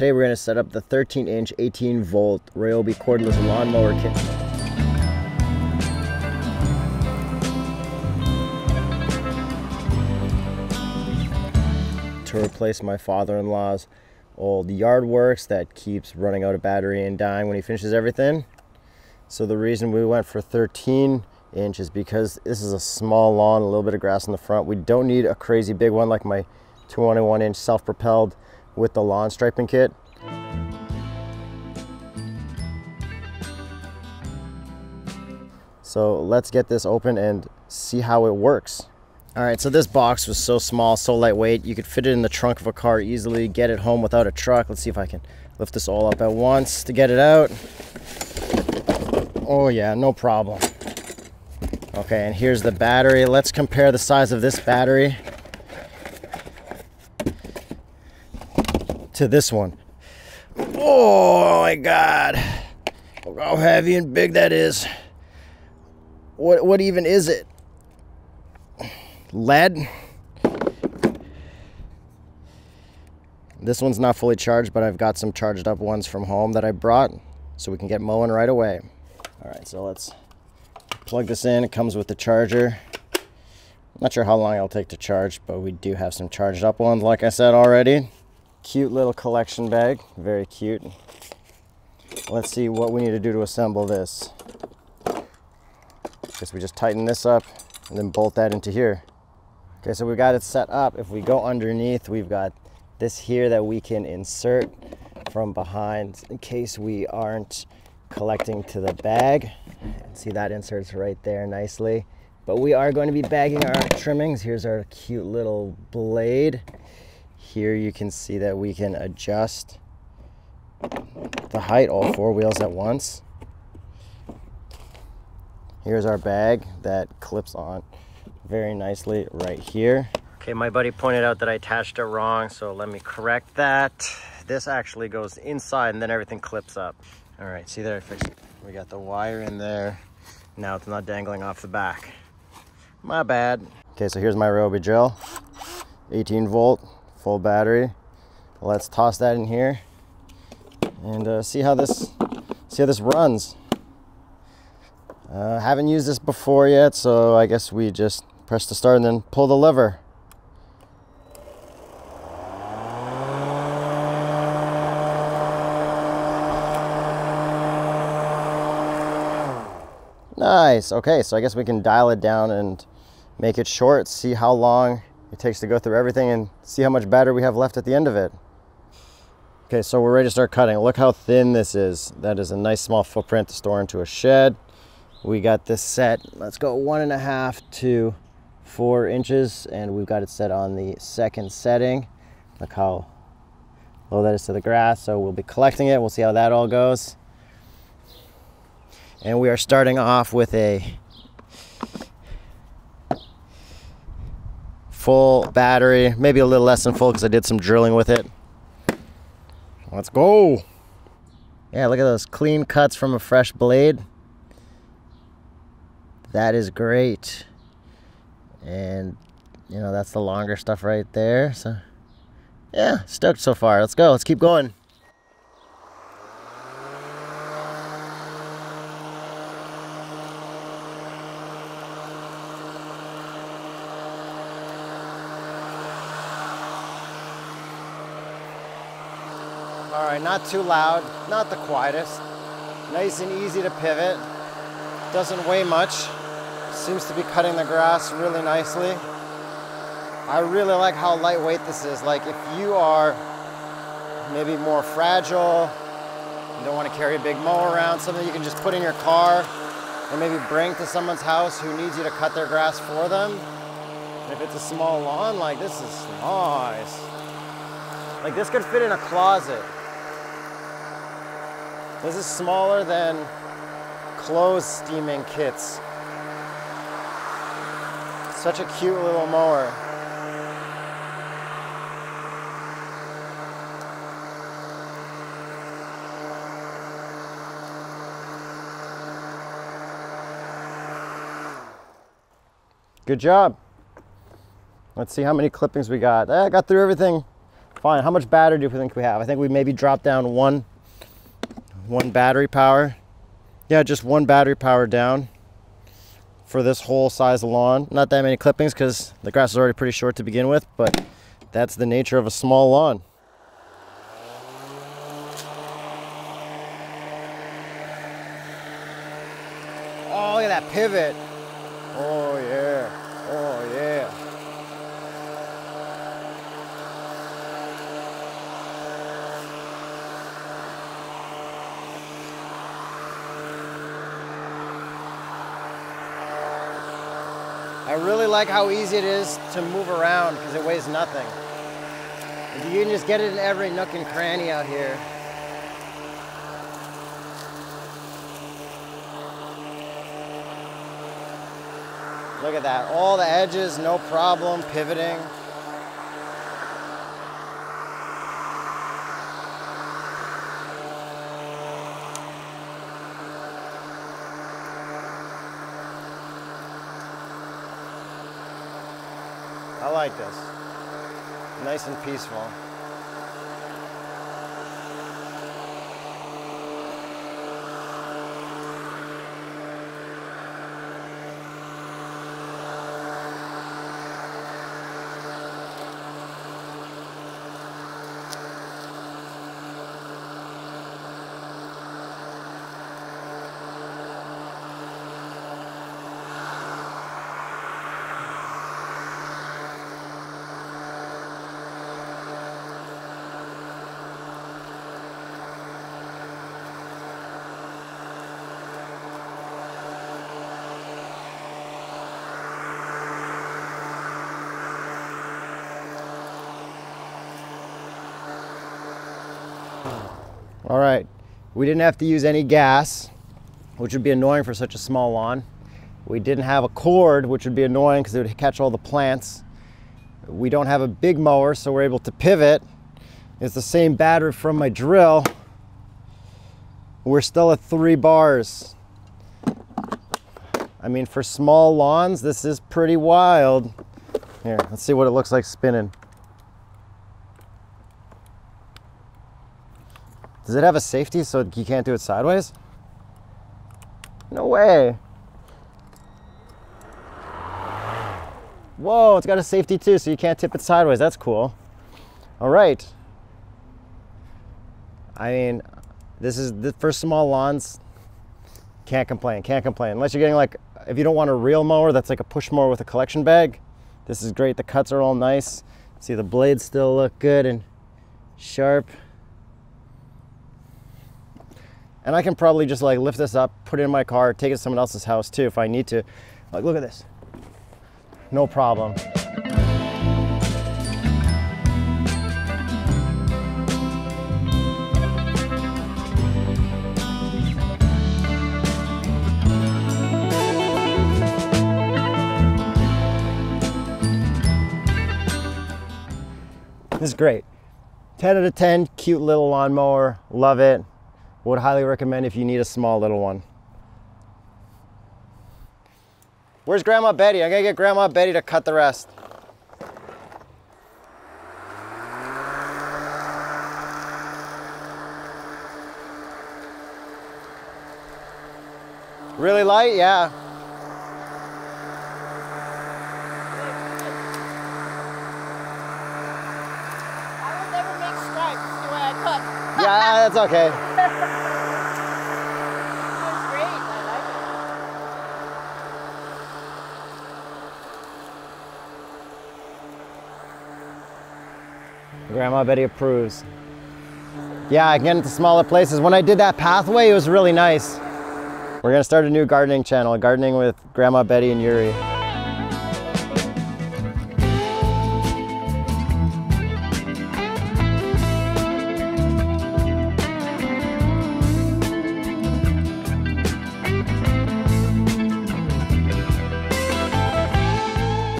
Today we're going to set up the 13 inch 18 volt Ryobi cordless lawnmower kit. To replace my father-in-law's old Yardworks that keeps running out of battery and dying when he finishes everything. So the reason we went for 13 inch is because this is a small lawn, a little bit of grass in the front. We don't need a crazy big one like my 21 inch self-propelled with the lawn striping kit. So let's get this open and see how it works. All right, so this box was so small, so lightweight, you could fit it in the trunk of a car easily, get it home without a truck. Let's see if I can lift this all up at once to get it out. Oh yeah, no problem. Okay, and here's the battery. Let's compare the size of this battery to this one. Oh my God. Look how heavy and big that is. What, what even is it? Lead? This one's not fully charged, but I've got some charged up ones from home that I brought so we can get mowing right away. All right, so let's plug this in. It comes with the charger. Not sure how long it'll take to charge, but we do have some charged up ones, like I said already. Cute little collection bag, very cute. Let's see what we need to do to assemble this. Guess we just tighten this up and then bolt that into here. Okay, so we got it set up. If we go underneath, we've got this here that we can insert from behind in case we aren't collecting to the bag. See that inserts right there nicely. But we are going to be bagging our trimmings. Here's our cute little blade. Here you can see that we can adjust the height, all four wheels at once. Here's our bag that clips on very nicely right here. Okay, my buddy pointed out that I attached it wrong, so let me correct that. This actually goes inside and then everything clips up. All right, see there, I fixed it. We got the wire in there. Now it's not dangling off the back. My bad. Okay, so here's my Ryobi drill. 18 volt, full battery. Let's toss that in here and uh, see how this see how this runs. Uh, haven't used this before yet, so I guess we just press the start and then pull the lever. Nice. Okay, so I guess we can dial it down and make it short, see how long it takes to go through everything and see how much batter we have left at the end of it. Okay, so we're ready to start cutting. Look how thin this is. That is a nice small footprint to store into a shed. We got this set, let's go one and a half to four inches, and we've got it set on the second setting. Look how low that is to the grass. So we'll be collecting it. We'll see how that all goes. And we are starting off with a full battery, maybe a little less than full because I did some drilling with it. Let's go. Yeah, look at those clean cuts from a fresh blade. That is great. And, you know, that's the longer stuff right there. So, yeah, stoked so far. Let's go. Let's keep going. All right, not too loud, not the quietest. Nice and easy to pivot. Doesn't weigh much. Seems to be cutting the grass really nicely. I really like how lightweight this is. Like if you are maybe more fragile, you don't want to carry a big mower around, something you can just put in your car and maybe bring to someone's house who needs you to cut their grass for them. And if it's a small lawn, like this is nice. Like this could fit in a closet. This is smaller than clothes steaming kits. Such a cute little mower. Good job. Let's see how many clippings we got. Eh, I got through everything Fine, how much battery do you think we have? I think we maybe dropped down one, one battery power. Yeah, just one battery power down for this whole size lawn. Not that many clippings because the grass is already pretty short to begin with, but that's the nature of a small lawn. Oh, look at that pivot. Oh, yeah. Oh, yeah. I really like how easy it is to move around because it weighs nothing. You can just get it in every nook and cranny out here. Look at that, all the edges, no problem, pivoting. I like this. Nice and peaceful. All right, we didn't have to use any gas, which would be annoying for such a small lawn. We didn't have a cord, which would be annoying because it would catch all the plants. We don't have a big mower, so we're able to pivot. It's the same battery from my drill. We're still at three bars. I mean, for small lawns, this is pretty wild. Here, let's see what it looks like spinning. Does it have a safety so you can't do it sideways? No way. Whoa, it's got a safety too, so you can't tip it sideways. That's cool. All right. I mean, this is the, for small lawns. Can't complain, can't complain. Unless you're getting like, if you don't want a real mower that's like a push mower with a collection bag, this is great. The cuts are all nice. See the blades still look good and sharp. And I can probably just like lift this up, put it in my car, take it to someone else's house too if I need to. Like, look at this. No problem. This is great. 10 out of 10, cute little lawnmower, love it. Would highly recommend if you need a small little one. Where's Grandma Betty? I gotta get Grandma Betty to cut the rest. Really light? Yeah. I will never make stripes the way I cut. Yeah, that's okay. It's great. I like it. Grandma Betty approves. Yeah, I can get into smaller places. When I did that pathway, it was really nice. We're gonna start a new gardening channel, gardening with Grandma Betty and Yuri.